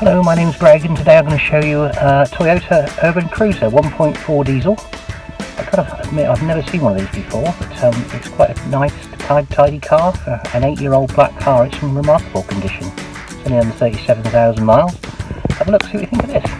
Hello, my name's Greg and today I'm going to show you a Toyota Urban Cruiser 1.4 diesel. I've gotta admit I've never seen one of these before, but um, it's quite a nice, tidy car for an 8-year-old black car. It's in remarkable condition. It's only under 37,000 miles. Have a look, see what you think of this.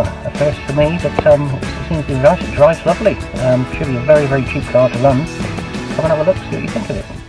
A first for me, but um, it seems to be nice. It drives lovely. Um, should be a very, very cheap car to run. Come and have a look, see what you think of it.